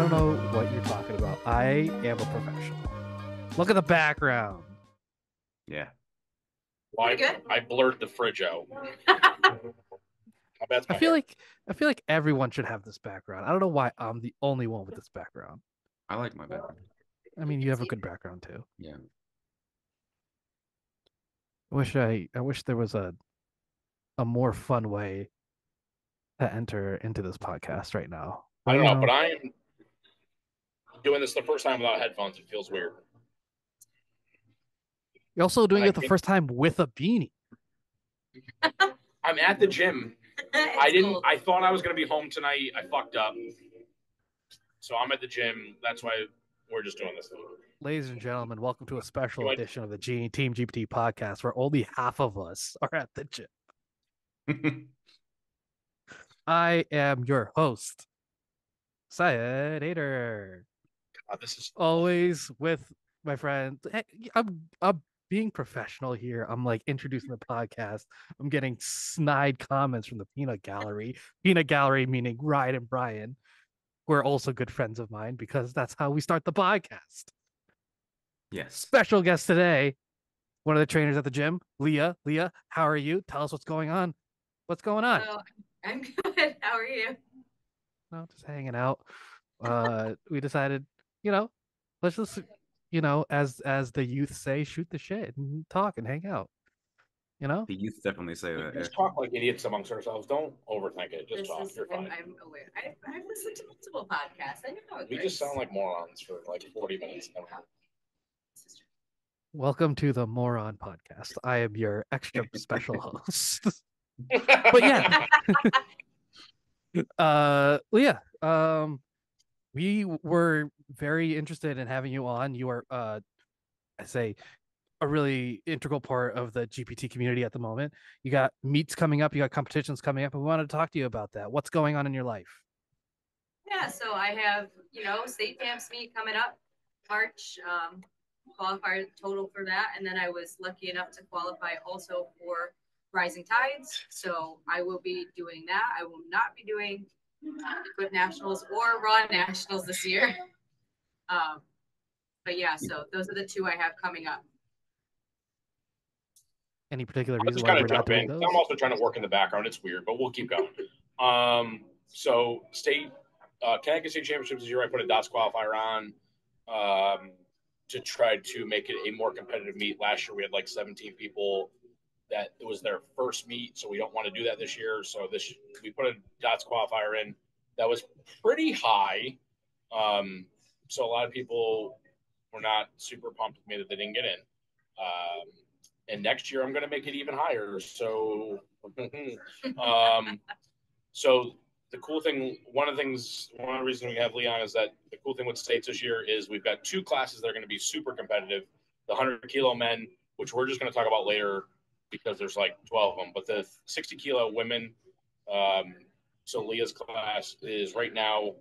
don't know what you're talking about. I am a professional. Look at the background. Yeah. Well, I, Pretty. I blurred the fridge out. Oh, that's I feel hair. like I feel like everyone should have this background. I don't know why I'm the only one with this background. I like my background. I mean, you have a good background too. Yeah. I wish I I wish there was a a more fun way to enter into this podcast right now. I don't you know, but I am doing this the first time without headphones. It feels weird. You're also doing I it the think- first time with a beanie. I'm at the gym. I didn't. I thought I was gonna be home tonight. I fucked up. So I'm at the gym. That's why we're just doing this. Ladies and gentlemen, welcome to a special What? edition of the G Team GPT podcast where only half of us are at the gym. I am your host, Syed Ader. God, this is Always with my friend. Hey, I'm I'm being professional here. I'm like introducing the podcast. I'm getting snide comments from the Peanut Gallery. Peanut Gallery meaning Ryan and Brian, who are also good friends of mine because that's how we start the podcast. yes. Special guest today, one of the trainers at the gym, Lia. Lia, how are you? Tell us what's going on. What's going on? Hello, I'm good. How are you? No, just hanging out. Uh, we decided, you know, let's just, you know, as as the youth say, shoot the shit and talk and hang out. You know, The youth definitely say that. yeah. just talk like idiots amongst ourselves. Don't overthink it. Just This talk. is, You're I'm, fine. I'm aware. I, I've listened to multiple podcasts. I know how it We goes. just sound like morons for like 40 minutes. This is true. welcome to the Moron Podcast. I am your extra special host. but yeah, uh, Lia, um, we were very interested in having you on. You are, uh, I say, a really integral part of the GPT community at the moment. You got meets coming up, you got competitions coming up, and we wanted to talk to you about that. What's going on in your life? Yeah, so I have, you know, state champs meet coming up March, um, qualified total for that. And then I was lucky enough to qualify also for Rising Tides. So I will be doing that. I will not be doing Equip Nationals or Raw Nationals this year. Um, but yeah, so those are the two I have coming up. Any particular I'll reason just why kind we're of not jump doing in. those? I'm also trying to work in the background. It's weird, but we'll keep going. Um, so state uh, Connecticut State Championships this year, I put a DOTS qualifier on um, to try to make it a more competitive meet. Last year we had like 17 people that it was their first meet, so we don't want to do that this year. So this we put a DOTS qualifier in that was pretty high. Um, so a lot of people were not super pumped with me that they didn't get in. Um, and next year I'm going to make it even higher. So, um, so the cool thing, one of the things, one of the reasons we have Leon is that the cool thing with states this year is we've got two classes that are going to be super competitive: the 100 kilo men, which we're just going to talk about later because there's like 12 of them, but the 60 kilo women. Um, so Lia's class is right now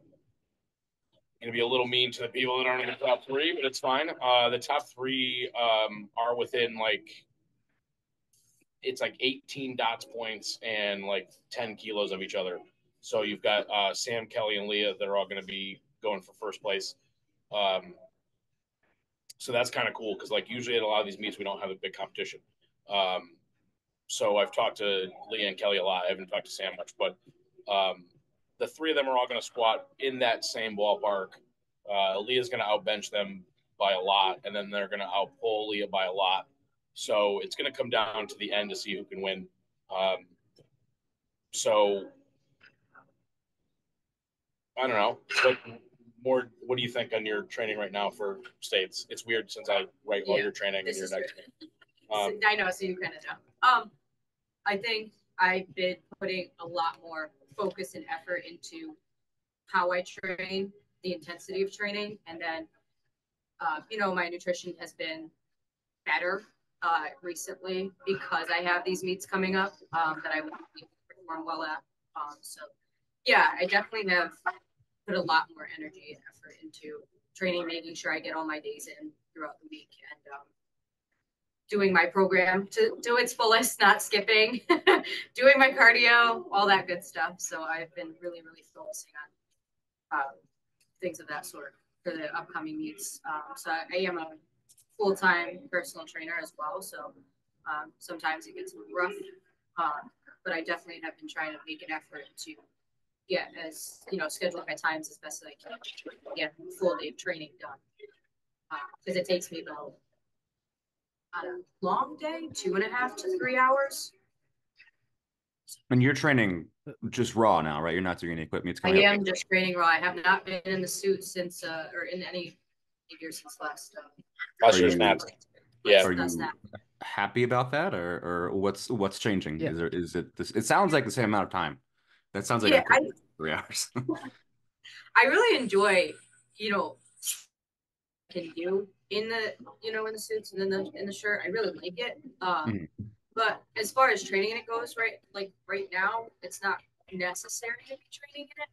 going to be a little mean to the people that aren't in the top three, but it's fine. Uh, the top three um, are within like it's like 18 dots points and like 10 kilos of each other. So you've got uh, Sam, Kelly, and Lia that are all going to be going for first place. Um, so that's kind of cool because like usually at a lot of these meets we don't have a big competition. Um, so I've talked to Lia and Kelly a lot. I haven't talked to Sam much, but um, the three of them are all going to squat in that same ballpark. Uh, Lia's going to outbench them by a lot, and then they're going to outpull Lia by a lot. So it's going to come down to the end to see who can win. Um, so I don't know. What more? What do you think on your training right now for states? It's weird since I write all Yeah, your training and your next. Um, I know, so you kind of know. Um, I think I've been putting a lot more focus and effort into how I train, the intensity of training, and then, uh, you know, my nutrition has been better uh, recently because I have these meets coming up um, that I want to perform well at. Um, so, yeah, I definitely have put a lot more energy and effort into training, making sure I get all my days in throughout the week, and um, doing my program to to its fullest, not skipping, doing my cardio, all that good stuff. So I've been really, really focusing on um, things of that sort for the upcoming meets. Um, so I, am a full time personal trainer as well. So um, sometimes it gets rough, um, but I definitely have been trying to make an effort to get as you know schedule my times as best as I can get full day training done because uh, it takes me about on a long day, two and a half to three hours. And you're training just raw now, right? You're not doing any equipment. I am just training raw. I have not been in the suit since, uh, or in any figure since last. Uh, last year's snaps. Yeah. Are you happy about that, or or what's what's changing? Yeah. Is there is it this? It sounds like the same amount of time. That sounds like Yeah, I- three hours. I really enjoy, you know, can do in the, you know, in the suits and in the in the shirt. I really like it. Um, Mhm. but as far as training in it goes, right, like right now, it's not necessary to be training in it.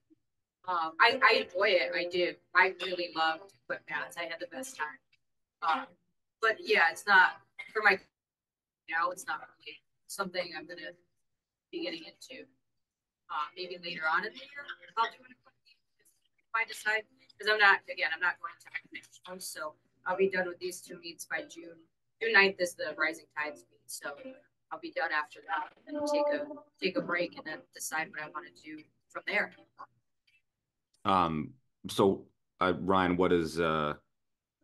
Um, I, I enjoy it. I do. I really loved foot pads. I had the best time. Um, but yeah, it's not for my now. It's not really something I'm gonna be getting into. Uh, maybe later on in the year, I'll do it if I decide. Because I'm not, again, I'm not going to international, so I'll be done with these two meets by June. June 9th is the Rising Tides meet, so I'll be done after that and take a take a break and then decide what I want to do from there. Um. So, uh, Ryan, what is uh,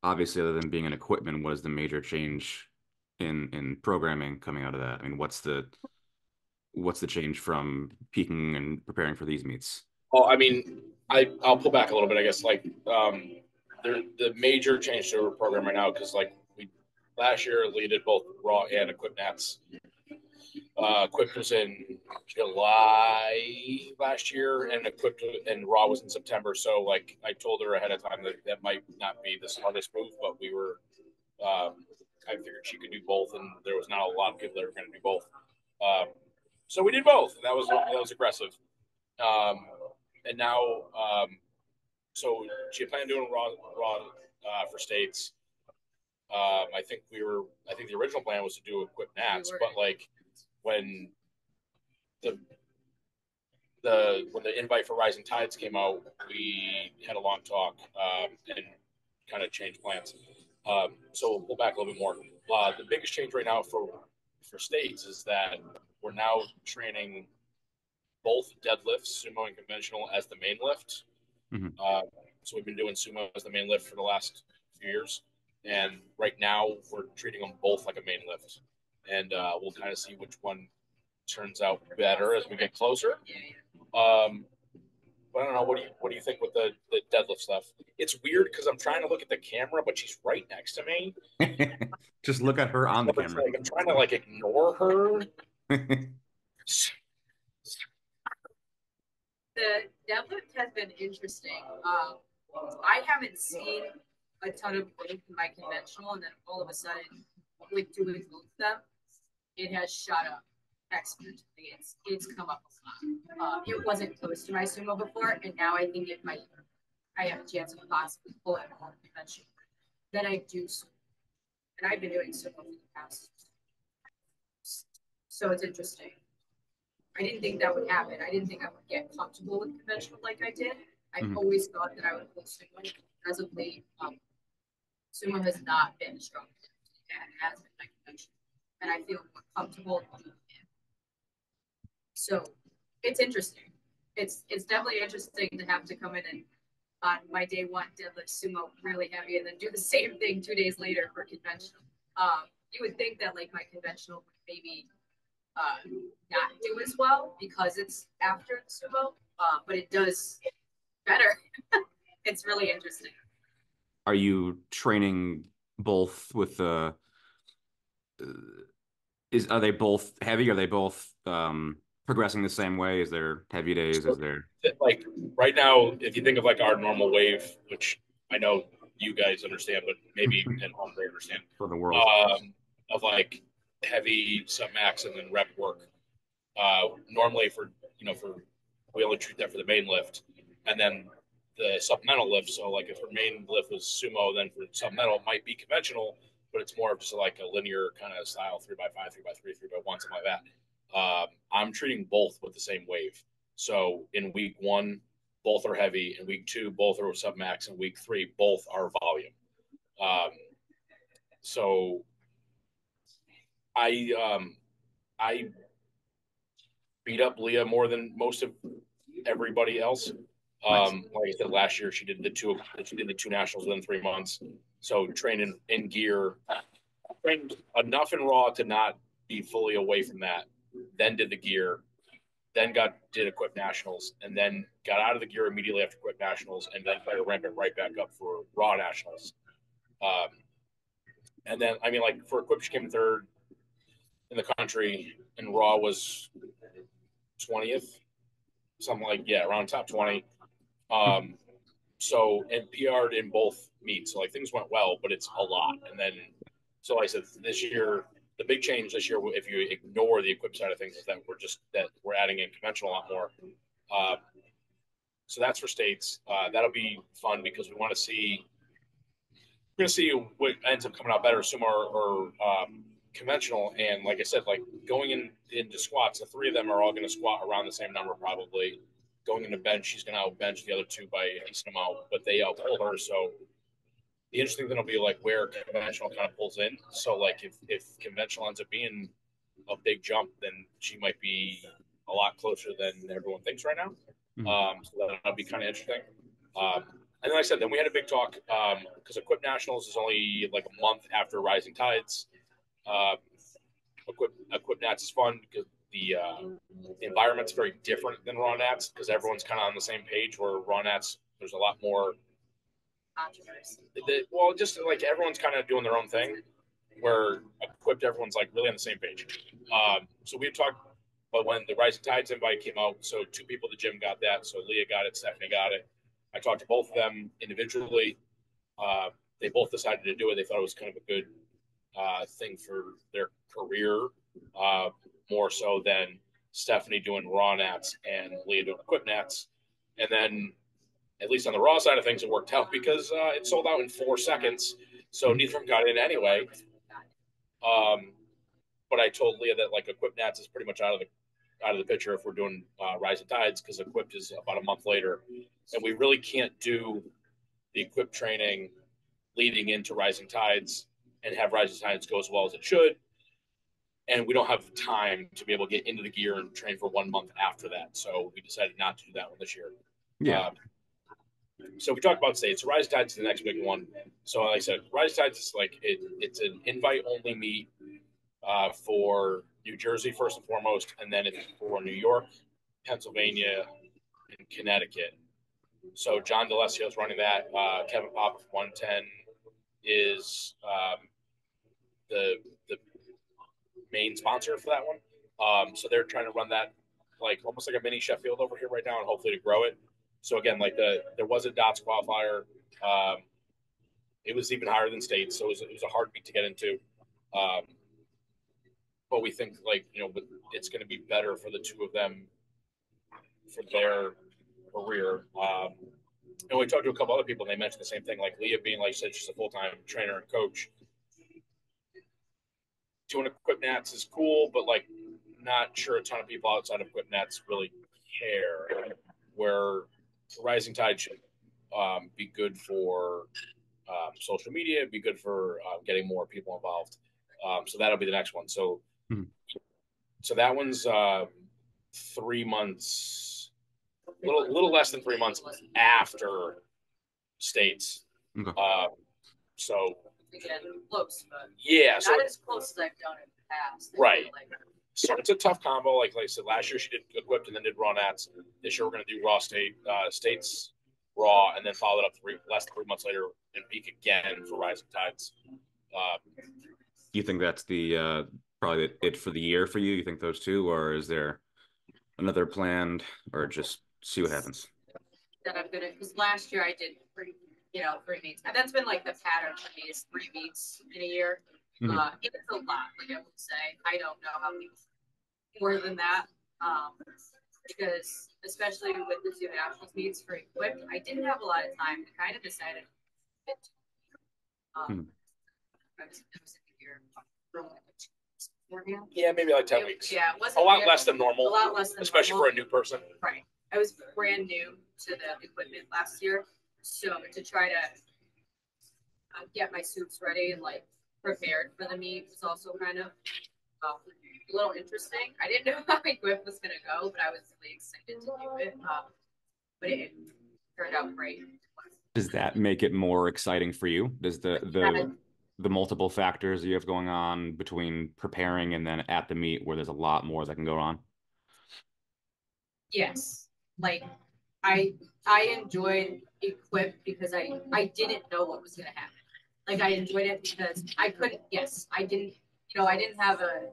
obviously other than being an equipment, what is the major change in in programming coming out of that? I mean, what's the what's the change from peaking and preparing for these meets? Well, I mean, I I'll pull back a little bit. I guess like um, the the major change to our program right now because like we last year we did both raw and equip nats. Uh, equipped was in July last year, and equipped and raw was in September. So like I told her ahead of time that that might not be the smartest move, but we were. Um, I figured she could do both, and there was not a lot of people that were going to do both. Um, so we did both, and that was that was aggressive. Um, and now, um, so she planned doing raw raw uh, for states. Um, I think we were. I think the original plan was to do equip nats, were. but like when the the when the invite for Rising Tides came out, we had a long talk um, and kind of changed plans. Um, so we'll pull back a little bit more. Uh, the biggest change right now for for states is that we're now training both deadlifts, sumo and conventional, as the main lift. Mhm. Uh, so we've been doing sumo as the main lift for the last few years, and right now we're treating them both like a main lift, and uh, we'll kind of see which one turns out better as we get closer. Um, but I don't know. What do you what do you think with the the deadlift stuff? It's weird because I'm trying to look at the camera, but she's right next to me. Just look at her on the But camera. like I'm trying to like ignore her. The deadlift has been interesting. Um, I haven't seen a ton of growth in my conventional, and then all of a sudden, with doing both of them, it has shot up exponentially. It's it's come up a lot. Uh, it wasn't close to my sumo before, and now I think it might. I have a chance of possibly pulling more conventional than I do. sumo. And I've been doing sumo for the past. So it's interesting. I didn't think that would happen. I didn't think I would get comfortable with conventional like I did. I Mhm. always thought that I would pull sumo. As of late, um, sumo has not been strong. And it has been my conventional. And I feel more comfortable doing it. So it's interesting. It's it's definitely interesting to have to come in and on my day one deadlift sumo really heavy and then do the same thing two days later for conventional. Um, you would think that like my conventional would maybe uh, not do as well because it's after the sumo, uh, but it does better. it's really interesting. Are you training both with the? Uh, is are they both heavy? Are they both um, progressing the same way? Is there heavy days? Is there? like right now, if you think of like our normal wave, which I know you guys understand, but maybe at home they understand, for the world. um, of like heavy sub max and then rep work. Uh, normally for you know for we only treat that for the main lift, and then the supplemental lift. So like if her main lift was sumo, then for supplemental it might be conventional, but it's more of just like a linear kind of style, three by five, three by three, three by one, something like that. Um, I'm treating both with the same wave. So in week one, both are heavy. In week two, both are sub max. In week three, both are volume. Um, so I um, I beat up Lia more than most of everybody else. Um, like I said, last year she did the two she did the two nationals within three months. So training in gear, trained enough in raw to not be fully away from that. Then did the gear, then got did equip nationals, and then got out of the gear immediately after equip nationals, and then to ramp it right back up for raw nationals. Um, and then I mean, like for equip, she came third in the country, and raw was twentieth, something like yeah, around top twenty. Um, so and PR'd in both meets, so like things went well, but it's a lot. And then, so like I said this year, the big change this year, if you ignore the equip side of things, is that we're just that we're adding in conventional a lot more. Uh, so that's for states. Uh, that'll be fun because we want to see. We're gonna see what ends up coming out better, sumo or, or um, conventional. And like I said, like going in into squats, the three of them are all going to squat around the same number probably going into bench, she's going to out bench the other two by a decent amount, but they out pull her. So the interesting thing will be like where conventional kind of pulls in. So like if if conventional ends up being a big jump, then she might be a lot closer than everyone thinks right now. Mm-hmm. Um, so that'll be kind of interesting. Um, and then I said, then we had a big talk um, because um, Equip Nationals is only like a month after Rising Tides. Uh, Equip Equip Nats is fun because the uh, the environment's very different than raw nats because everyone's kind of on the same page. Where raw nats, there's a lot more. The, well, just like everyone's kind of doing their own thing. Where equipped, everyone's like really on the same page. Um, so we talked, but when the Rising Tides invite came out, so two people at the gym got that. So Lia got it, Stephanie got it. I talked to both of them individually. Uh, they both decided to do it. They thought it was kind of a good uh, thing for their career. Uh, more so than Stephanie doing raw nats and Lia doing equip nats. And then, at least on the raw side of things, it worked out because uh, it sold out in four seconds. So neither of them got in anyway. Um, but I told Lia that like equip nats is pretty much out of the out of the picture if we're doing uh, of tides because equipped is about a month later, and we really can't do the equip training leading into rising tides and have rising tides go as well as it should and we don't have time to be able to get into the gear and train for one month after that. So we decided not to do that one this year. Yeah. Um, so we talked about states. So Rise Tides is the next big one. So like I said, Rise of Tides is like it, it's an invite only meet uh, for New Jersey first and foremost, and then it's for New York, Pennsylvania, and Connecticut. So John D'Alessio is running that. Uh, Kevin Pop of 110 is um, the the main sponsor for that one. Um, so they're trying to run that like almost like a mini Sheffield over here right now, and hopefully to grow it. So again, like the there was a dots qualifier. Um, it was even higher than states, so it was, it was a hard beat to get into. Um, but we think like you know, it's going to be better for the two of them for their career. Um, and we talked to a couple other people, and they mentioned the same thing. Like Lia being, like said, she's a full time trainer and coach doing equip nats is cool, but like not sure a ton of people outside of equip nats really care. Where Rising Tide should um, be good for um, social media, be good for uh, getting more people involved. Um, so that'll be the next one. So, hmm. so that one's uh, three months, a little, little less than three months after states. Okay. Uh, so again, close, but yeah, so as close as I've done in the past. Right. Like, so it's a tough combo. Like, like I said, last year she did equipped and then did raw nats. This year we're going to do raw state uh, states raw and then follow it up three less three months later and peak again for rising tides. Uh, Do you think that's the uh, probably it for the year for you? You think those two, or is there another planned, or just see what happens? That I'm gonna because last year I did pretty you know, three meets. And that's been like the pattern for me is three meets in a year. Mm-hmm. Uh, it's a lot, like I would say. I don't know how many more than that. Um, because especially with the two nationals meets for equipped, I didn't have a lot of time. I kind of decided um, hmm. I was, I was in the year Yeah, maybe like ten weeks. Yeah, was a lot less than normal. A lot less than especially normal. for a new person. Right. I was brand new to the equipment last year, so to try to uh, get my soups ready and like prepared for the meet was also kind of um, a little interesting. I didn't know how equipped was gonna go, but I was really excited to do it. Um, but it turned out great. Does that make it more exciting for you? Does the the the multiple factors you have going on between preparing and then at the meet where there's a lot more that can go on? Yes, like I I enjoyed equipped because I I didn't know what was gonna happen. Like I enjoyed it because I couldn't. Yes, I didn't. You know, I didn't have a.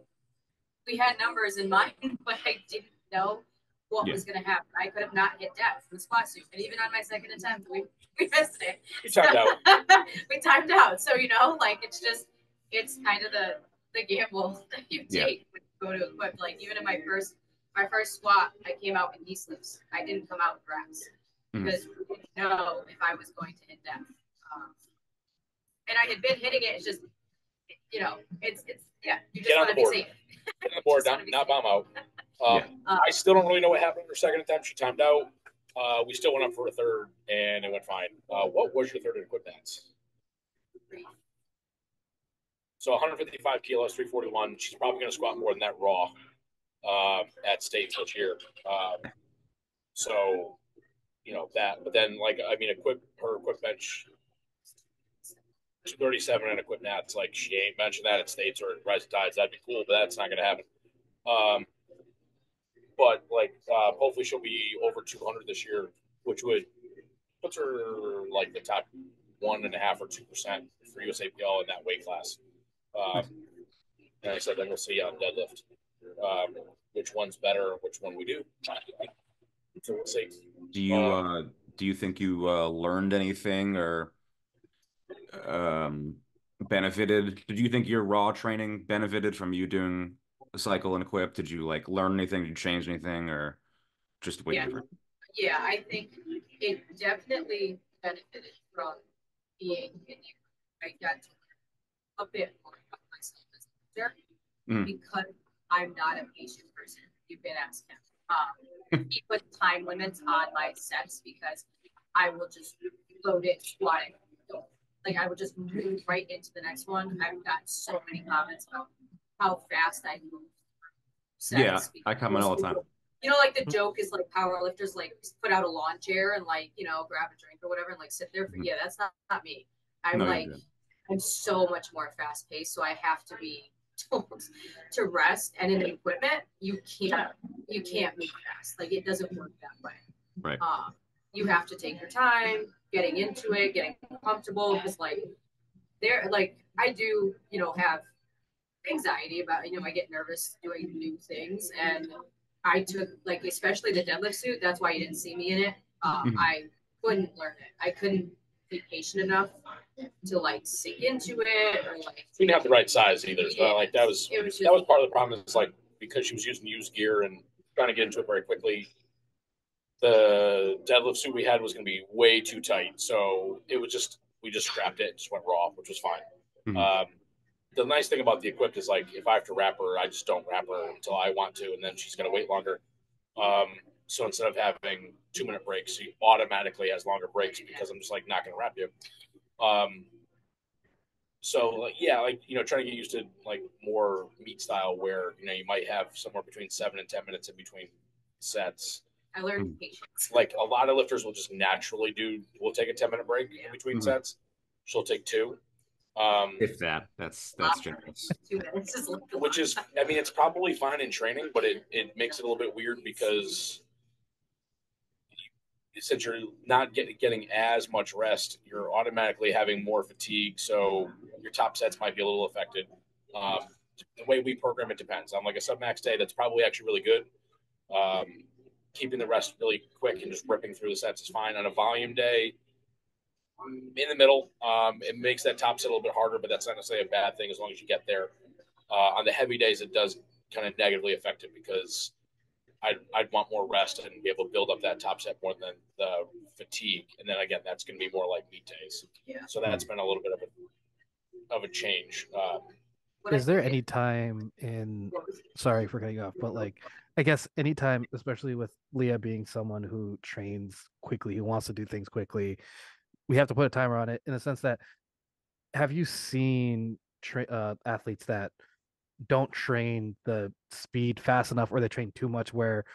We had numbers in mind, but I didn't know what Yeah. was gonna happen. I could have not hit depth in the squat suit, and even on my second attempt, we we missed it. You timed out. we timed out. So you know, like it's just it's kind of the the gamble that you Yeah. take when you go to equip. Like even in my first my first squat, I came out with knee slips. I didn't come out with wraps Mhm. because we know if I was going to hit depth. Um, and I had been hitting it. It's just you know, it's it's yeah. You just want to be safe. Get on the board, not, not bomb out. Um, Yeah. I still don't really know what happened her second attempt. She timed out. Uh, we still went up for a third, and it went fine. Uh, what was your third at equip nats? So 155 kilos, 341. She's probably going to squat more than that raw uh, at state this year. Uh, so, you know that. But then, like, I mean, equip her equip bench 237 and equip nats. Like, she ain't mentioned that at states or at Rise of Tides. That'd be cool, but that's not to happen. Um, but like, uh, hopefully she'll be over 200 this year, which would puts her like the top one and a half or two percent for USAPL in that weight class. Um, and I said, then we'll see on deadlift um, which one's better, which one we do. So we'll see. Do you Uh, uh do you think you uh learned anything or um benefited? Did you think your raw training benefited from you doing a cycle and equip? Did you like learn anything? Did you change anything or just wait Yeah. different? Yeah, I think it definitely benefited from being in here. I got to learn a bit more about myself as a leader Mhm. because I'm not a patient person. You can ask him. Um, he put time limits on my sets because I will just load it, it. Like I would just move right into the next one. I've got so many comments about how fast I move. Yeah, I comment all the time. you know, like the joke is like power lifters like put out a lawn chair and like, you know, grab a drink or whatever and like sit there for Mhm. yeah, that's not, not me. I'm No, like. I'm so much more fast paced, so I have to be told to rest. And in the equipment, you can't you can't move fast. Like it doesn't work that way. Right. Um, you have to take your time getting into it, getting comfortable because like there like I do, you know, have anxiety about, you know, I get nervous doing new things and I took like especially the deadlift suit, that's why you didn't see me in it. Um, Mhm. I couldn't learn it. I couldn't be patient enough to like sink into it or like She didn't have the right size either. So like that was it was just that was part of the problem. Is like because she was using used gear and trying to get into it very quickly. The deadlift suit we had was going to be way too tight, so it was just we just scrapped it, just went raw, which was fine. Mhm. Um, the nice thing about the equipped is like if I have to wrap her, I just don't wrap her until I want to, and then she's going to wait longer. Um, so instead of having two minute breaks, she automatically has longer breaks because I'm just like not going to wrap you. Um, so like, yeah, like you know, trying to get used to like more meet style where you know you might have somewhere between seven and ten minutes in between sets. I learned patience. Like a lot of lifters will just naturally do. We'll take a ten minute break in between Mhm. sets. She'll take two, um, If that, that's that's generous. Two minutes is like a which is I mean it's probably fine in training, but it it makes it a little bit weird because since you're not getting getting as much rest, you're automatically having more fatigue. So your top sets might be a little affected. Um, the way we program it depends. On like a submax day, that's probably actually really good. Um, keeping the rest really quick and just ripping through the sets is fine. On a volume day, in the middle, um, it makes that top set a little bit harder, but that's not necessarily a bad thing as long as you get there. Uh, on the heavy days, it does kind of negatively affect it because I'd, I'd want more rest and be able to build up that top set more than the fatigue. And then again, that's going to be more like meet days. Yeah. So that's been a little bit of a of a change. Um, Is there any time in sorry for cutting you off, but like I guess anytime, especially with Lia being someone who trains quickly, who wants to do things quickly, we have to put a timer on it in the sense that have you seen tra- uh, athletes that don't train the speed fast enough or they train too much where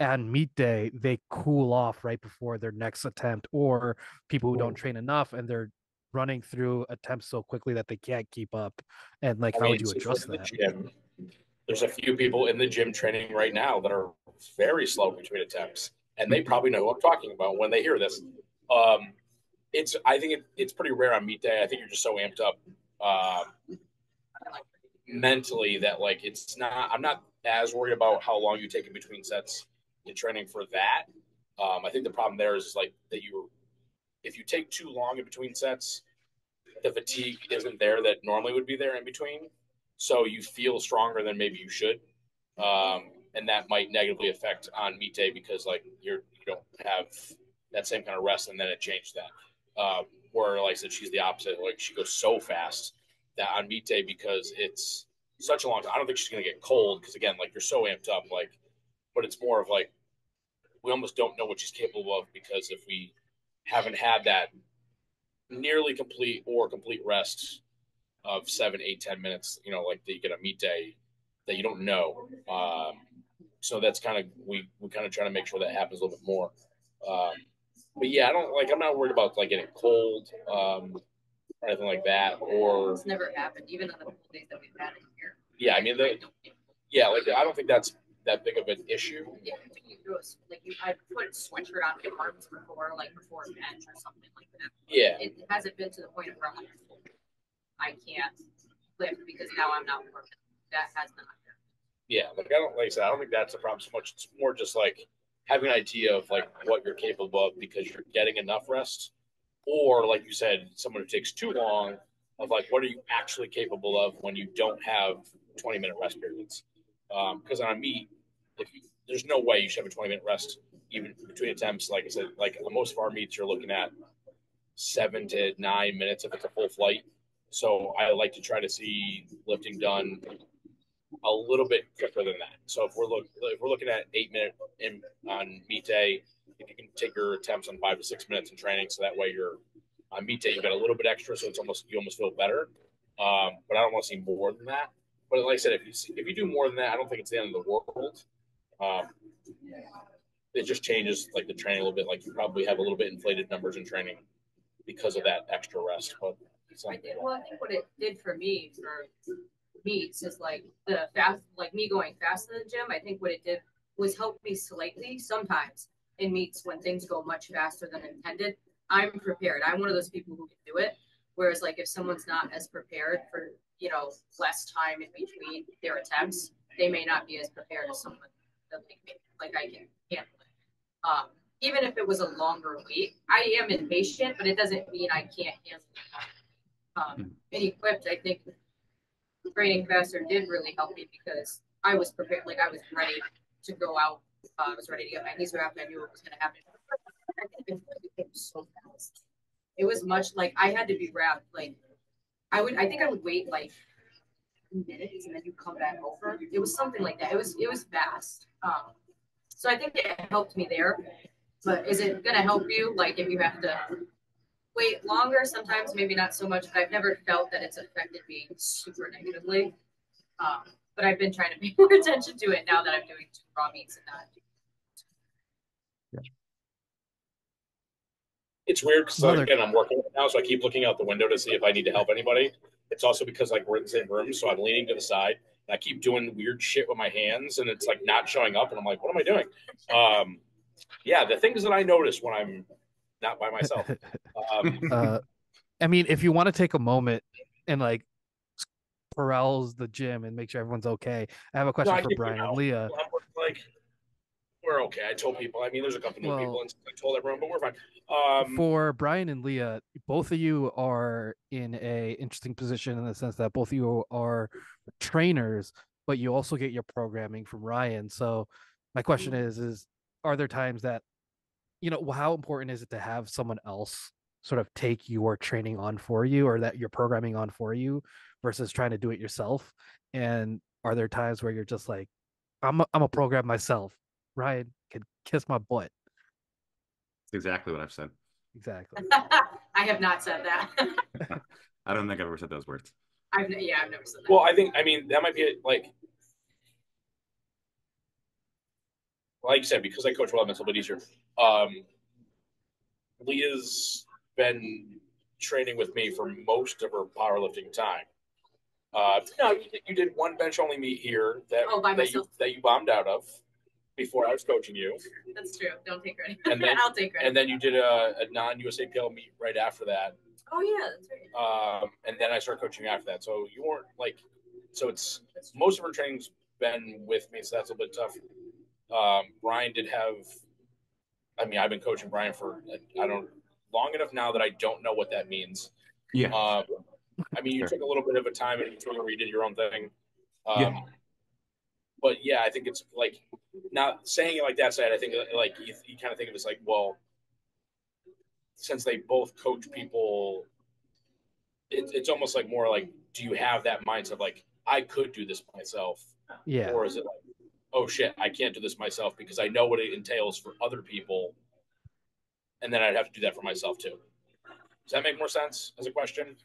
on meet day they cool off right before their next attempt or people who don't train enough and they're running through attempts so quickly that they can't keep up and like I how mean, would you address that the there's a few people in the gym training right now that are very slow between attempts, and they probably know who I'm talking about when they hear this. Um, it's I think it, it's pretty rare on meet day. I think you're just so amped up um, mentally that like it's not. I'm not as worried about how long you take in between sets in training for that. Um, I think the problem there is like that you, if you take too long in between sets, the fatigue isn't there that normally would be there in between. So you feel stronger than maybe you should. Um, and that might negatively affect on meet day because like you're you don't have that same kind of rest and then it changed that. Um, where like I said, she's the opposite. Like she goes so fast that on meet day because it's such a long time. I don't think she's gonna get cold because again, like you're so amped up, like, but it's more of like we almost don't know what she's capable of because if we haven't had that nearly complete or complete rest of seven, eight, ten minutes, you know, like that you get a meet day that you don't know. Um, so that's kind of we we kind of trying to make sure that happens a little bit more. Um, but yeah, I don't like. I'm not worried about like getting cold um, or anything like that. Or It's never happened, even on the couple days that we've had it here. yeah, I mean, the, yeah, like I don't think that's that big of an issue. Yeah, you do a like you, I put a sweatshirt on my arms before, like before a bench or something like that. Yeah, It hasn't been to the point of where I'm like, I can't lift because now I'm not working. That has not. happened. yeah. Like I don't like I said, I don't think that's a problem so much. It's more just like having an idea of like what you're capable of because you're getting enough rest, or like you said, someone who takes too long of like what are you actually capable of when you don't have 20 minute rest periods. Um, because on a meet, if you, there's no way you should have a 20 minute rest even between attempts. Like I said, like most of our meets, you're looking at seven to nine minutes if it's a full flight. So I like to try to see lifting done a little bit quicker than that. So if we're look if we're looking at eight minute in on meet day, if you can take your attempts on five to six minutes in training, so that way you're on meet day you got a little bit extra, so it's almost you almost feel better. Um, but I don't want to see more than that. But like I said, if you see, if you do more than that, I don't think it's the end of the world. Um, it just changes like the training a little bit. Like you probably have a little bit inflated numbers in training because of that extra rest. But it's I think, well, I think what it did for me for meets is like the fast, like me going fast in the gym. I think what it did was help me slightly sometimes in meets when things go much faster than intended. I'm prepared. I'm one of those people who can do it. Whereas like if someone's not as prepared for you know less time in between their attempts, they may not be as prepared as someone that like me. Like I can handle it. Um, even if it was a longer wait, I am impatient, but it doesn't mean I can't handle it. Um, and equipped, I think training faster did really help me because I was prepared, like I was ready to go out. Uh, I was ready to get my knees wrapped. I knew what was going to happen. It fast. It was much like I had to be wrapped. Like I would, I think I would wait like minutes and then you come back over. It was something like that. It was, it was fast. Um, so I think it helped me there. But is it going to help you? Like if you have to wait longer, sometimes maybe not so much, but I've never felt that it's affected me super negatively. Um, but I've been trying to pay more attention to it now that I'm doing two raw meets and not. it's weird because Another- again I'm working right now, so I keep looking out the window to see if I need to help anybody. It's also because like we're in the same room, so I'm leaning to the side. And I keep doing weird shit with my hands, and it's like not showing up, and I'm like, what am I doing? Um, yeah, the things that I notice when I'm not by myself. Um, uh i mean if you want to take a moment and like corrals the gym and make sure everyone's okay i have a question I for brian and lia like, we're okay. I told people. I mean, there's a couple new Well- people, and I told everyone, but we're fine. Um, for brian and lia both of you are in a interesting position in the sense that both of you are trainers but you also get your programming from ryan so my question is is are there times that you know how important is it to have someone else sort of take your training on for you or that you're programming on for you versus trying to do it yourself and are there times where you're just like I'm a, I'm a program myself. Ryan can kiss my butt. That's exactly what I've said. Exactly. I have not said that. I don't think I've ever said those words. I've yeah, I've never said that. Well, I think I mean that might be like like you said, because I coach well, it's a little bit easier. Um, Lia's been training with me for most of her powerlifting time. Uh, no, you, did- you did one bench only meet here that Oh, by that you, myself. that you bombed out of before I was coaching you, That's true. Don't take credit. And then- I'll take credit. and then you did a, a non USAPL meet right after that. oh yeah, that's right. Um, and then I started coaching after that. So you weren't like, so it's most of her training's been with me, so that's a bit tough. Um, Brian did have, I mean, I've been coaching Brian for I don't long enough now that I don't know what that means. Yeah. Um, I mean, you Sure. took a little bit of a time in between where you did your own thing. Um, Yeah. But yeah, I think it's like not saying it like that side. I think like you, you kind of think of it as like, well, since they both coach people, it, it's almost like more like, do you have that mindset like, I could do this myself? Yeah. Or is it like, oh shit, I can't do this myself because I know what it entails for other people. And then I'd have to do that for myself too. Does that make more sense as a question?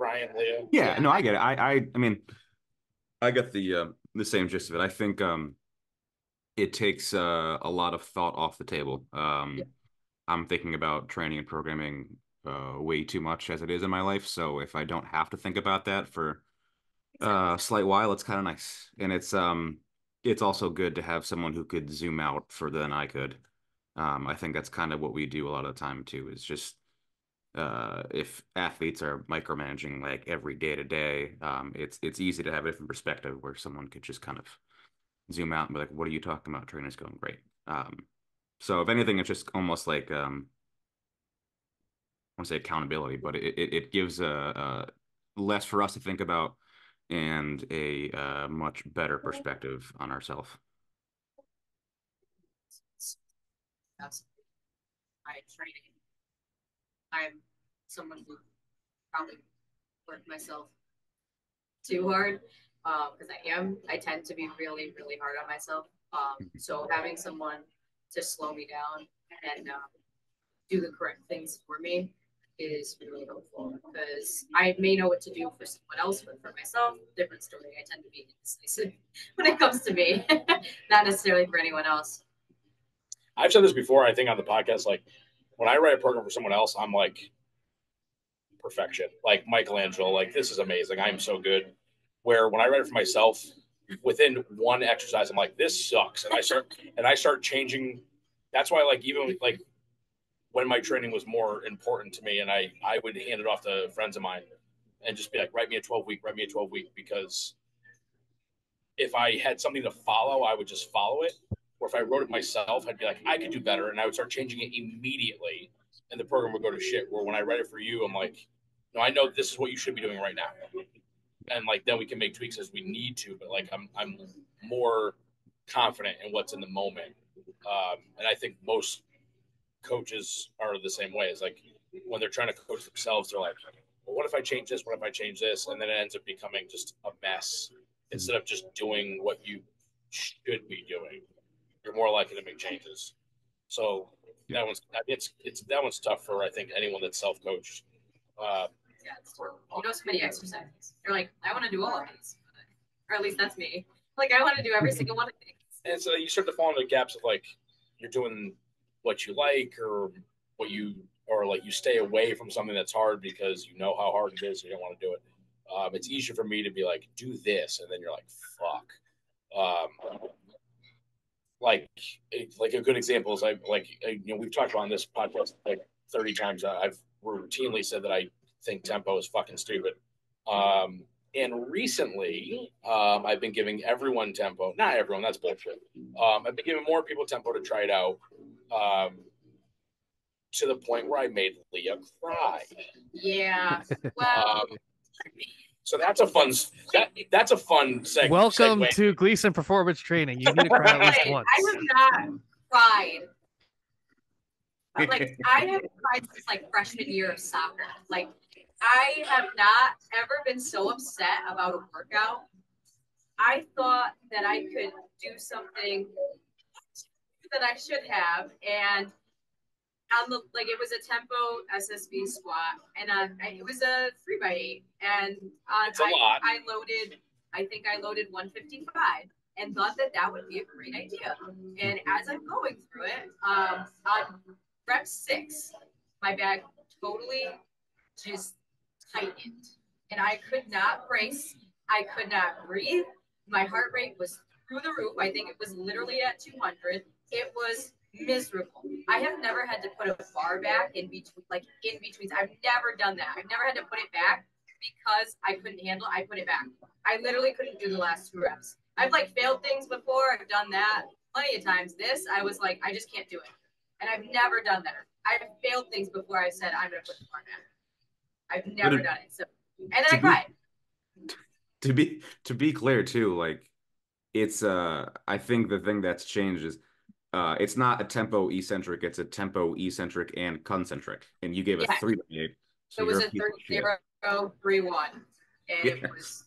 Brian, Lia? Yeah, no, I get it. I, I, I mean, I get the uh, the same gist of it. I think um, it takes uh, a lot of thought off the table. Um, Yeah. I'm thinking about training and programming uh, way too much as it is in my life. So if I don't have to think about that for uh, a slight while, it's kind of nice, and it's um, it's also good to have someone who could zoom out further than I could. Um, I think that's kind of what we do a lot of the time too. Is just uh, if athletes are micromanaging like every day to day, um, it's it's easy to have a different perspective where someone could just kind of zoom out and be like, "What are you talking about? Trainer's going great." Um, so if anything, it's just almost like um, I want to say accountability, but it it, it gives a, a less for us to think about and a uh, much better perspective on ourselves. That's my training. I'm someone who probably worked myself too hard because I am. I tend to be really, really hard on myself. Um, so having someone to slow me down and um, do the correct things for me is really helpful because I may know what to do for someone else, but for myself, different story. I tend to be indecisive when it comes to me, not necessarily for anyone else. I've said this before, I think on the podcast, like when I write a program for someone else, I'm like perfection, like Michelangelo, like this is amazing. I'm so good. Where when I write it for myself, within one exercise, I'm like, this sucks. And I start and I start changing. That's why like even like when my training was more important to me and I, I would hand it off to friends of mine and just be like, write me a 12 week, write me a 12 week because if I had something to follow, I would just follow it or if I wrote it myself, I'd be like, I could do better, and I would start changing it immediately, and the program would go to shit. Where when I write it for you, I'm like, no, I know this is what you should be doing right now, and like then we can make tweaks as we need to. But like I'm I'm more confident in what's in the moment, um, and I think most coaches are the same way. It's like when they're trying to coach themselves, they're like, well, what if I change this? What if I change this? And then it ends up becoming just a mess instead of just doing what you should be doing you're more likely to make changes. So Yeah. that one's it's it's that one's tough for I think anyone that's self coached. Uh, Yeah, it's you know so many exercises. You're like, I want to do all of these, or at least that's me. Like I want to do every single one of these. and so you start to fall into gaps of like you're doing what you like or what you or like you stay away from something that's hard because you know how hard it is. And you don't want to do it. Um, it's easier for me to be like, do this, and then you're like, fuck. Um, like, like a good example is I like I- you know we've talked about on this podcast like 30 times. uh, I've routinely said that I think tempo is fucking stupid. Um, and recently, um, I've been giving everyone tempo. Not everyone, that's bullshit. Um, I've been giving more people tempo to try it out. Um, to the point where I made Lia cry. Yeah. Well, Um, so that's a fun. That, that's a fun seg- Welcome segue. to Gleason Performance Training. You need to cry at least once. I have not cried. But, like I have cried since like freshman year of soccer. Like I have not ever been so upset about a workout. I thought that I could do something that I should have, and on the like it was a tempo SSB squat, and uh, it was a three by eight, and uh, I. I loaded. I think I loaded 155 and thought that that would be a great idea. And as I'm going through it, um, on rep six, my back totally just tightened, and I could not brace. I could not breathe. My heart rate was through the roof. I think it was literally at 200. It was miserable. I have never had to put a bar back in between, like in between. I've never done that. I've never had to put it back because I couldn't handle. it. I put it back. I literally couldn't do the last two reps. I've like failed things before. I've done that plenty of times. This, I was like, I just can't do it, and I've never done that. I've failed things before. I said I'm gonna put the bar back. I've never it- done it. So, and then I to be- cried. to be to be clear too like it's uh i think the thing that's changed is uh it's not a tempo eccentric it's a tempo eccentric and concentric and you gave a three by eight so it was a piece of 30 shit. 0 3 1. And Yeah. it was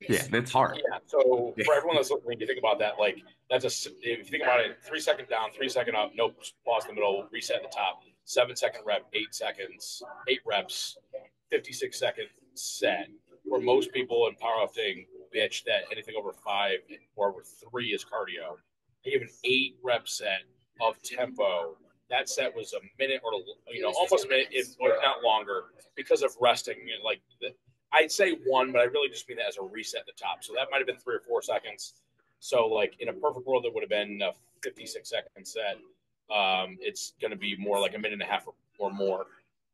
yeah that's hard Yeah. So Yeah. for everyone that's listening, you think about that, like that's a if you think about it, three second down, three second up, no pause in the middle, reset at the top, seven second rep, eight seconds, eight reps, fifty six second set. Where most people in powerlifting bitch that anything over five or over three is cardio. They have an eight rep set of tempo. That set was a minute or you know almost a minute, if not longer, because of resting. Like I'd say one, but I really just mean that as a reset at the top. So that might have been three or four seconds. So like in a perfect world, it would have been a 56 second set. Um, it's going to be more like a minute and a half or, or more.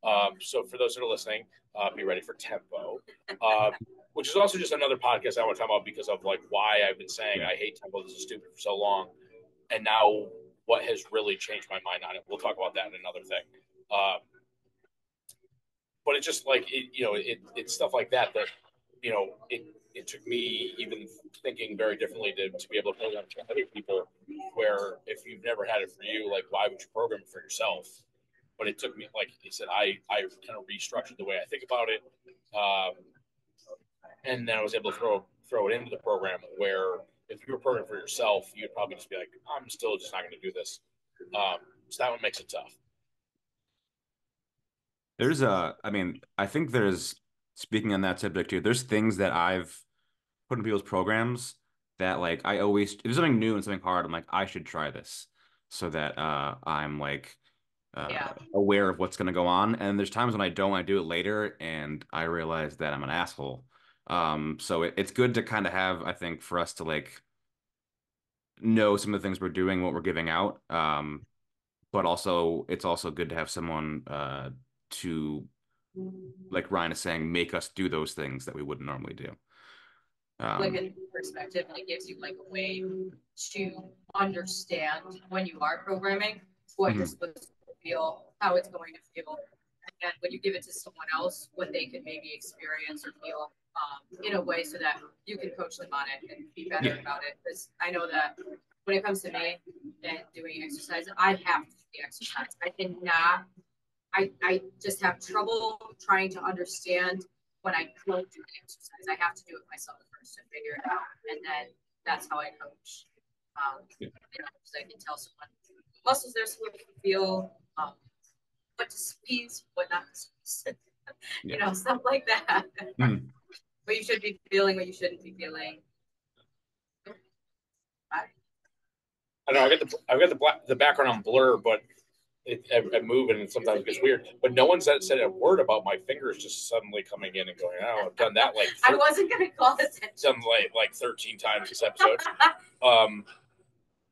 Um, so for those that are listening, uh, be ready for tempo, um, which is also just another podcast I want to talk about because of like why I've been saying I hate tempo. This is stupid for so long, and now what has really changed my mind on it. We'll talk about that in another thing. Um, but it's just like it, you know, it, it's stuff like that that you know it it took me even thinking very differently to, to be able to program to other people. Where if you've never had it for you, like why would you program it for yourself? But it took me, like I said, I I kind of restructured the way I think about it, um, and then I was able to throw throw it into the program. Where if you were programming for yourself, you'd probably just be like, I'm still just not going to do this. Um, so that one makes it tough. There's a, I mean, I think there's, speaking on that subject too, there's things that I've put in people's programs that like I always, if there's something new and something hard, I'm like, I should try this so that uh I'm like uh, Yeah. aware of what's going to go on. And there's times when I don't, I do it later and I realize that I'm an asshole. Um, so it, it's good to kind of have, I think, for us to like know some of the things we're doing, what we're giving out. Um, but also it's also good to have someone uh to like Ryan is saying, make us do those things that we wouldn't normally do. Um, like a new perspective and it gives you like a way to understand when you are programming what you're Mhm. supposed to feel, how it's going to feel. And when you give it to someone else, what they could maybe experience or feel um, in a way so that you can coach them on it and be better Yeah. about it. Because I know that when it comes to me and doing exercise, I have to do the exercise. I cannot, I, I just have trouble trying to understand when I don't do the exercise. I have to do it myself first to figure it out. And then that's how I coach. Um, you know, so I can tell someone muscles there so they can feel um, what to squeeze, what not to squeeze. you Yeah. know, stuff like that. Mhm. What you should be feeling, what you shouldn't be feeling. I know I got the I've got the black the background on blur, but it, I, I move and sometimes it sometimes gets weird. But no one said said a word about my fingers just suddenly coming in and going. Oh, I've done that like I wasn't gonna call this. done like like thirteen times this episode. Um,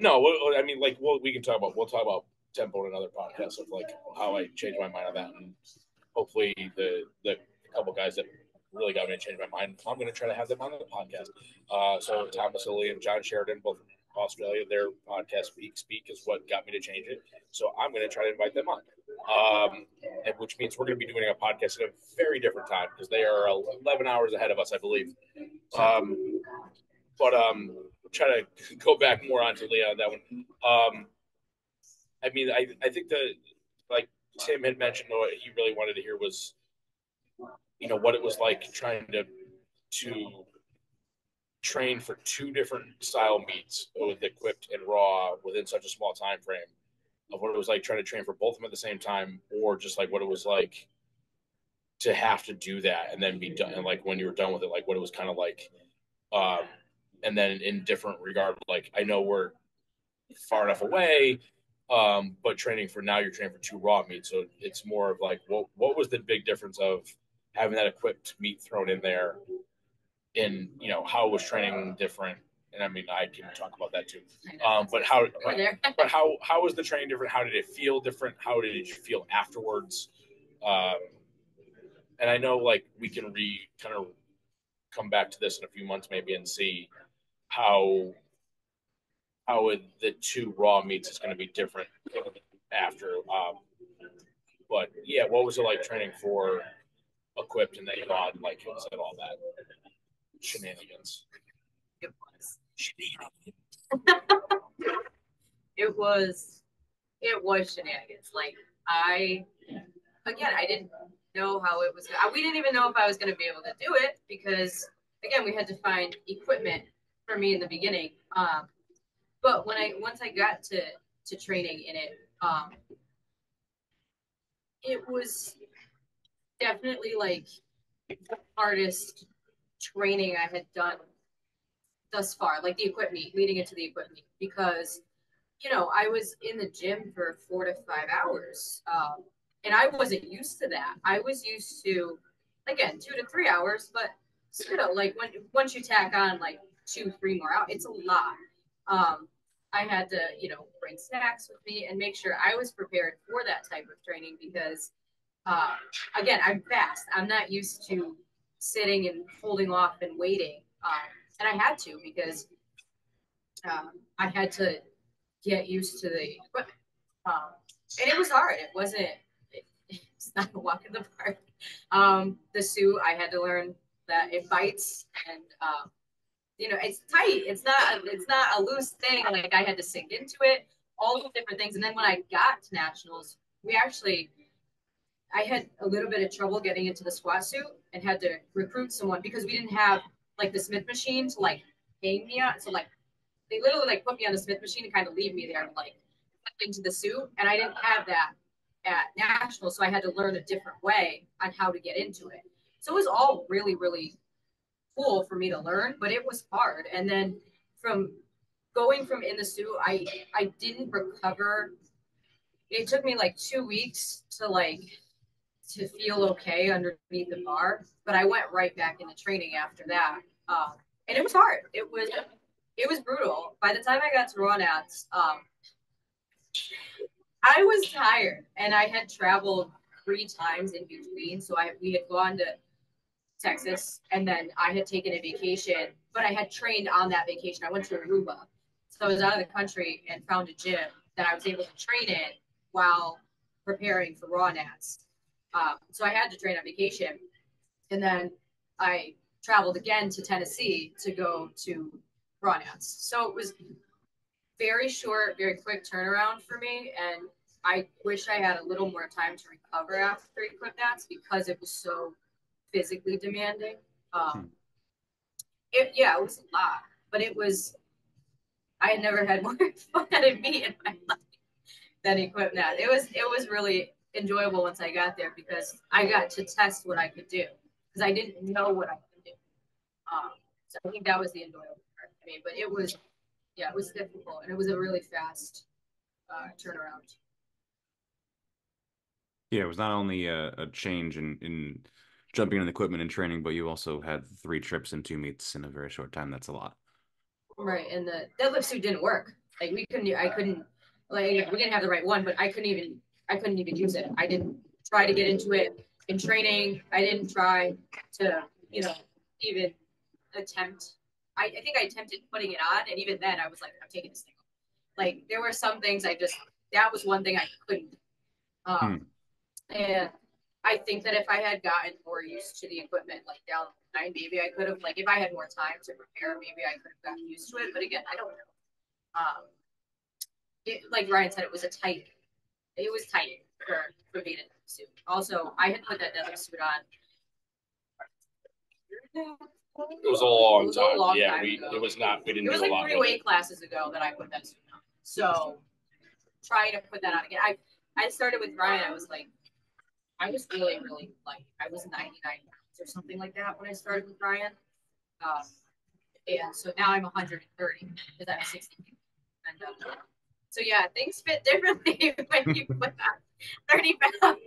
no, I mean like well we can talk about we'll talk about tempo in another podcast of like how I changed my mind on that and hopefully the the couple guys that really got me to change my mind. I'm going to try to have them on the podcast. Uh, so Thomas Lilly and John Sheridan, both from Australia, their podcast Speak Speak is what got me to change it. So I'm going to try to invite them on, um, which means we're going to be doing a podcast at a very different time because they are 11 hours ahead of us, I believe. Um, but um, try to go back more onto Lia on that one. Um, I mean, I I think that like Tim had mentioned, what he really wanted to hear was, you know, what it was like trying to to train for two different style meets with equipped and raw within such a small time frame of what it was like trying to train for both of them at the same time or just like what it was like to have to do that and then be done and like when you were done with it like what it was kind of like um and then in different regard like i know we're far enough away um but training for now you're training for two raw meets so it's more of like what what was the big difference of having that equipped meet thrown in there in you know how was training different and i mean i can talk about that too um but how We're but how how was the training different? How did it feel different? How did you feel afterwards? Um, and I know like we can re kind of come back to this in a few months maybe and see how how the two raw meets is going to be different after. Um, but yeah, what was it like training for equipped and they raw? Like it all that shenanigans? It was. it was it was shenanigans. Like I again, I didn't know how it was. We didn't even know if I was going to be able to do it because again, we had to find equipment for me in the beginning. Um, but when I once I got to to training in it, um, it was definitely like the hardest training I had done thus far, like the equipment leading into the equipment, because you know I was in the gym for four to five hours, um, and I wasn't used to that. I was used to again two to three hours, but know, like when once you tack on like two, three more out, it's a lot. Um, I had to, you know, bring snacks with me and make sure I was prepared for that type of training because, uh, again, I'm fast. I'm not used to sitting and holding off and waiting. Um, and I had to because um, I had to get used to the equipment. Um, and it was hard. It wasn't, it, it's not a walk in the park. Um, the suit, I had to learn that it bites and, um, you know, it's tight. It's not, it's not a loose thing. Like I had to sink into it, all the different things. And then when I got to nationals, we actually, I had a little bit of trouble getting into the squat suit and had to recruit someone because we didn't have like the Smith machine to like hang me on. So like they literally like put me on the Smith machine and kind of leave me there like into the suit. And I didn't have that at national. So I had to learn a different way on how to get into it. So it was all really, really cool for me to learn, but it was hard. And then from going from in the suit, I I didn't recover. It took me like two weeks to like to feel okay underneath the bar, but I went right back into training after that. Um, and it was hard. It was it was brutal. By the time I got to Raw Nats, um, I was tired, and I had traveled three times in between. So I we had gone to Texas, and then I had taken a vacation, but I had trained on that vacation. I went to Aruba, so I was out of the country and found a gym that I was able to train in while preparing for Raw Nats. Um, so I had to train on vacation, and then I traveled again to Tennessee to go to Raw So it was very short, very quick turnaround for me, and I wish I had a little more time to recover after Nats because it was so physically demanding. Um, it yeah, it was a lot, but it was. I had never had more fun at a meet in my life than Equip Nats. It was it was really enjoyable once I got there because I got to test what I could do because I didn't know what I could do. Um, so I think that was the enjoyable part. I mean, but it was yeah, it was difficult and it was a really fast uh, turnaround. Yeah, it was not only a, a change in, in jumping in the equipment and training, but you also had three trips and two meets in a very short time. That's a lot. Right, and the deadlift suit didn't work. Like we couldn't, I couldn't, like we didn't have the right one, but I couldn't even, I couldn't even use it. I didn't try to get into it in training. I didn't try to, you know, even attempt. I, I think I attempted putting it on, and even then, I was like, I'm taking this thing off. Like there were some things I just, that was one thing I couldn't. Um, and I think that if I had gotten more used to the equipment, like down the line, maybe I could have, like, if I had more time to prepare, maybe I could have gotten used to it. But again, I don't know. Um, it, like Ryan said, it was a tight, it was tight for for being in the suit. Also, I had put that deadlift suit on It was a long was a time. long yeah, time we ago. it was not. We didn't It was do a like lot. three it. weight classes ago that I put that suit on. So trying to put that on again. I I started with Ryan. I was like, I was really really light. I was 99 pounds or something like that when I started with Ryan. Um, and so now I'm 130 because I'm 60. And, uh, so yeah, things fit differently when you put on 30 pounds.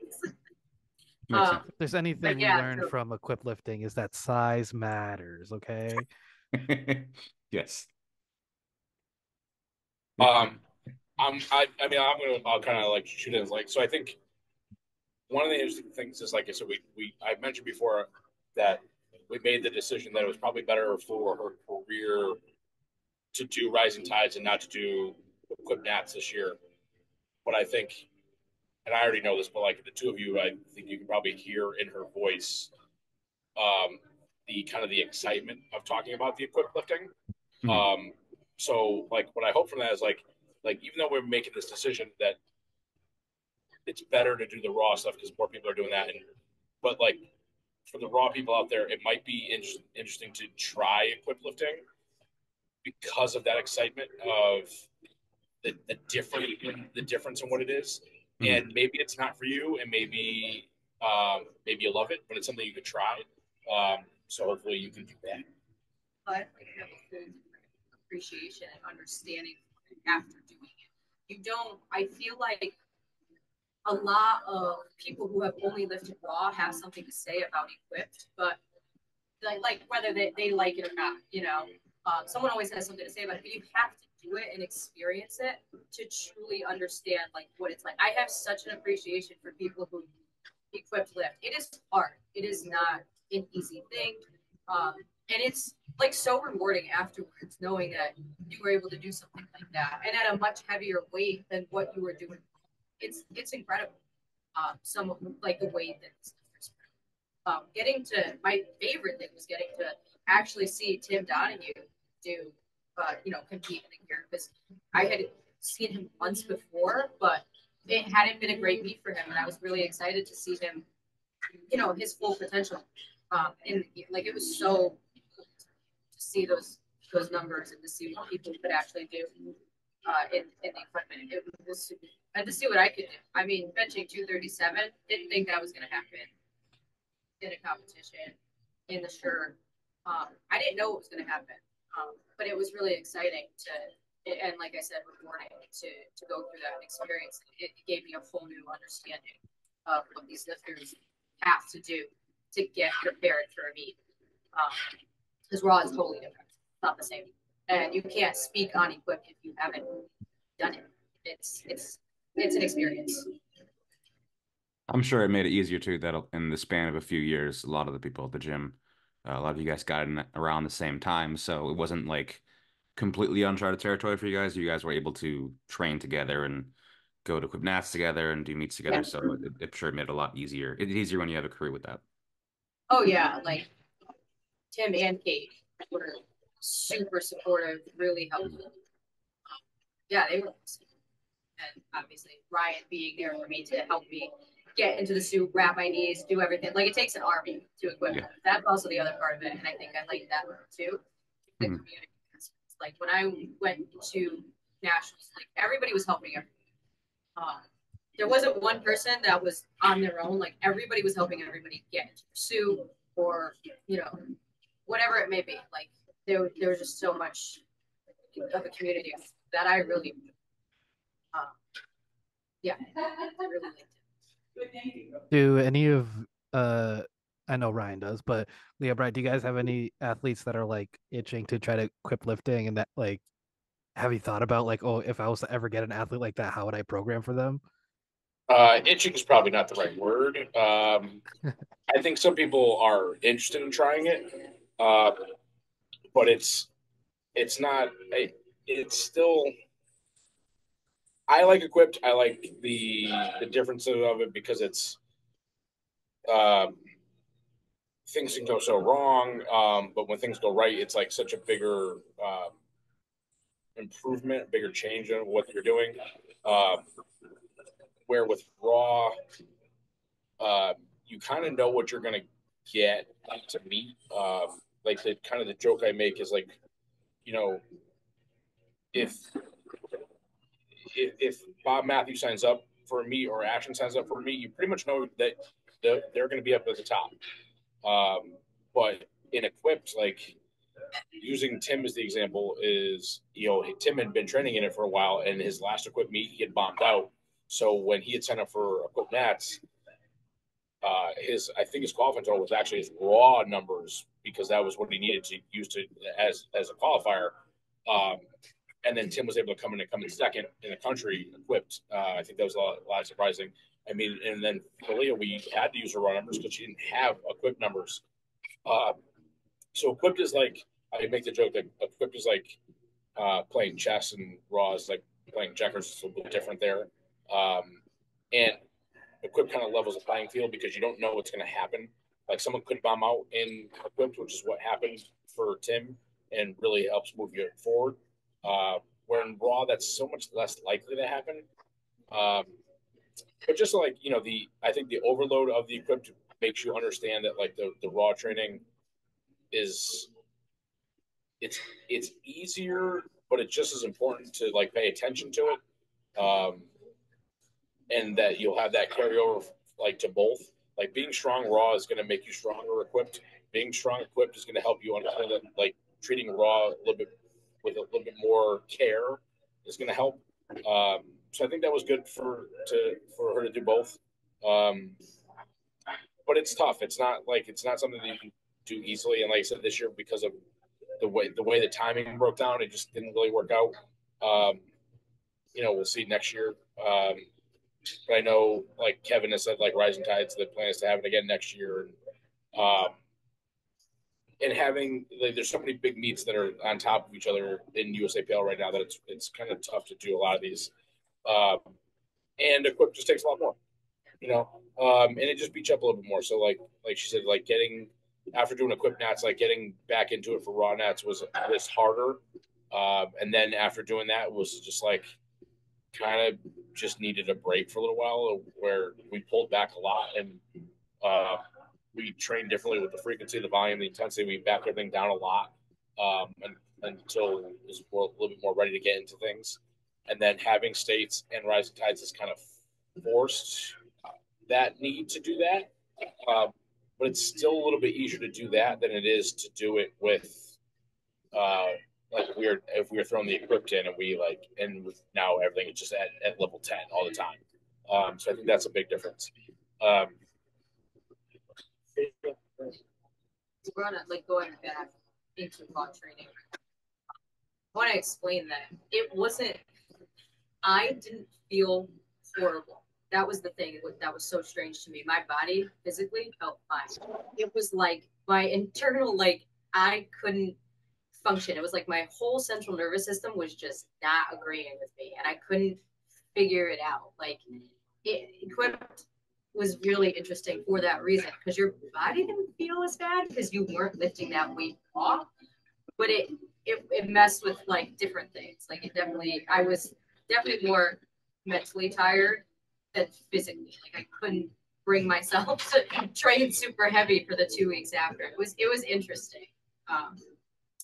Um, If there's anything yeah, we learned so- from equip lifting is that size matters. Okay. yes. Um, I'm, I, I mean, I'm gonna, I'll kind of like shoot in like, so I think one of the interesting things is like I said, we, we, I mentioned before that we made the decision that it was probably better for her career to do Rising Tides and not to do Equip Nats this year. But I think, and I already know this, but like the two of you, I think you can probably hear in her voice, um, the kind of the excitement of talking about the equip lifting. Mhm. Um, so like what I hope from that is like like even though we're making this decision that it's better to do the raw stuff because more people are doing that and but like for the raw people out there it might be inter- interesting to try equip lifting because of that excitement of the, the different the difference in what it is. Mhm. and maybe it's not for you and maybe um, maybe you love it but it's something you could try um, so hopefully you can do that but like have a full appreciation and understanding after doing it. You don't. I feel like a lot of people who have only lifted raw have something to say about equipped, but like, like whether they, they like it or not, you know, um, someone always has something to say about it. But you have to do it and experience it to truly understand like what it's like. I have such an appreciation for people who equipped lift. It is hard. It is not an easy thing. Um, and it's like so rewarding afterwards knowing that you were able to do something like that and at a much heavier weight than what you were doing it's it's incredible um some of like the weight that's um getting to my favorite thing was getting to actually see tim donahue do uh you know compete in the year because i had seen him once before but it hadn't been a great meet for him and i was really excited to see him you know his full potential um and like it was so to see those those numbers and to see what people could actually do uh, in, in the equipment. It was and to see what I could do. I mean, benching 237, didn't think that was going to happen in a competition in the sure. Um, I didn't know what was going to happen, um, but it was really exciting to, and like I said, rewarding to to go through that experience. It gave me a whole new understanding of what these lifters have to do to get prepared for a meet. Um, because raw is totally different. It's not the same. And you can't speak on equip if you haven't done it. It's it's it's an experience. I'm sure it made it easier too that in the span of a few years, a lot of the people at the gym, uh, a lot of you guys got in around the same time. So it wasn't like completely uncharted territory for you guys. You guys were able to train together and go to equip nats together and do meets together. Yeah. So it, it sure made it a lot easier. It's easier when you have a career with that. Oh yeah, like Tim and Kate were super supportive, really helpful. Yeah, they were. awesome. And obviously Ryan being there for me to help me get into the suit, wrap my knees, do everything. Like it takes an army to equip. Yeah. That's also the other part of it, and I think I like that too. The Mhm. community. aspects. Like when I went to nationals, like everybody was helping everybody. Um, there wasn't one person that was on their own. Like everybody was helping everybody get into the suit or you know whatever it may be. Like there, there was just so much of a community that I really, um, yeah, I really liked it. Do any of uh I know Ryan does, but Lia Bright, do you guys have any athletes that are like itching to try to quit lifting and that like have you thought about like, oh, if I was to ever get an athlete like that, how would I program for them? Uh, itching is probably not the right word. Um, I think some people are interested in trying it, uh, but it's it's not. It, it's still. I like equipped. I like the the differences of it because it's. Um, things can go so wrong, um, but when things go right, it's like such a bigger um, improvement, bigger change in what you're doing. Um, where with raw, uh, you kind of know what you're to get to meet. Like the kind of the joke I make is like, you know, if if, if Bob Matthew signs up for me or Ashton signs up for me, you pretty much know that they're, they're going to be up at the top. Um, but in equipped, like using Tim as the example is, you know, Tim had been training in it for a while, and his last equipped meet he had bombed out. So when he had signed up for equipped nats, uh, his I think his qualifying total was actually his raw numbers because that was what he needed to use to as as a qualifier. Um, and then Tim was able to come in and come in second in the country equipped. Uh, I think that was a lot, a lot surprising. I mean, and then Lia, we had to use her raw numbers because she didn't have equipped numbers. Uh, so equipped is like I make the joke that equipped is like uh, playing chess and raw is like playing checkers. It's a little bit different there. Um, and equipped kind of levels the playing field because you don't know what's going to happen. Like someone could bomb out in equipped, which is what happened for Tim, and really helps move you forward. Uh, where in raw, that's so much less likely to happen. Um, but just like you know, the I think the overload of the equipped makes you understand that like the the raw training is it's it's easier, but it's just as important to like pay attention to it. Um, and that you'll have that carryover like to both. Like being strong raw is going to make you stronger equipped. Being strong equipped is going to help you understand that like treating raw a little bit with a little bit more care is going to help. Um, so I think that was good for to for her to do both. Um, but it's tough. It's not like it's not something that you can do easily. And like I said, this year because of the way the way the timing broke down, it just didn't really work out. Um, you know, we'll see next year. Um, but I know, like Kevin has said, like Rising Tides, the plan is to have it again next year. And, um, and having like, there's so many big meets that are on top of each other in USAPL right now that it's it's kind of tough to do a lot of these. Um, and equip just takes a lot more, you know. Um, and it just beats up a little bit more. So like like she said, like getting after doing equip nats, like getting back into it for raw nats was was harder. Um, and then after doing that was just like kind of just needed a break for a little while where we pulled back a lot and uh, we train differently with the frequency, the volume, the intensity. We back everything down a lot um, and, until we're a little bit more ready to get into things. And then having states and rising tides has kind of forced that need to do that. Uh, but it's still a little bit easier to do that than it is to do it with uh, like we are if we were throwing the equipped in and we like and with now everything is just at, at level 10 all the time um so i think that's a big difference um we're on like going back into pod training. I want to explain that. It wasn't i didn't feel horrible. That was the thing that was so strange to me. My body physically felt fine. It was like my internal like i couldn't function. It was like my whole central nervous system was just not agreeing with me, and I couldn't figure it out. Like it, equipped was really interesting for that reason because your body didn't feel as bad because you weren't lifting that weight off, but it, it it messed with like different things. Like it definitely, I was definitely more mentally tired than physically. Like I couldn't bring myself to train super heavy for the two weeks after. It was it was interesting. Um,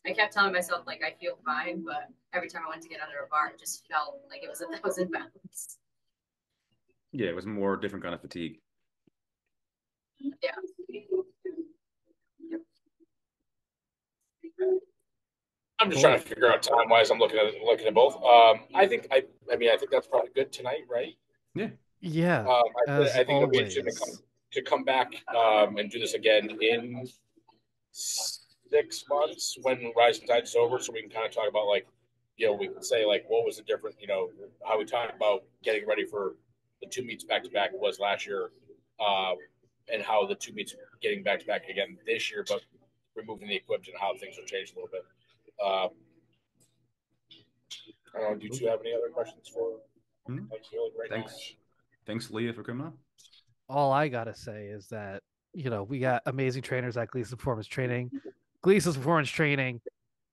I kept telling myself like I feel fine, but every time I went to get under a bar, it just felt like it was a thousand pounds. Yeah, it was more different kind of fatigue. Yeah. I'm just trying to figure out time wise. I'm looking at looking at both. Um, I think I, I mean, I think that's probably good tonight, right? Yeah. Yeah. Um, I, I think it'll be interesting to come, to come back um, and do this again in six months when Rising Tide is over, so we can kind of talk about like, you know, we can say like what was the different, you know, how we talked about getting ready for the two meets back to back was last year, uh, and how the two meets getting back to back again this year, but removing the equipment and how things will change a little bit. Um, I don't know. Do you two have any other questions for? Hmm. like, really right now? Thanks. Thanks, Lia, for coming on. all I gotta say is that you know we got amazing trainers at Gleason Performance Training. Gleason's Performance Training,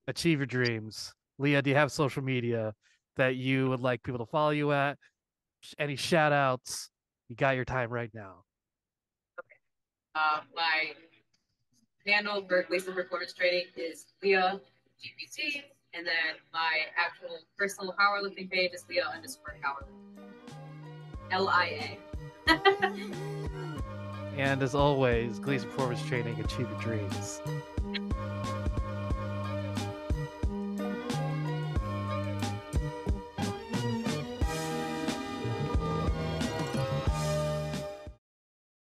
achieve your dreams. Lia, do you have social media that you would like people to follow you at? Any shout outs? You got your time right now. Okay. Uh, my handle for Gleason Performance Training is Lia GPT, and then my actual personal powerlifting page is Lia underscore powerlifting. L I A. And as always, Gleason Performance Training, achieve your dreams.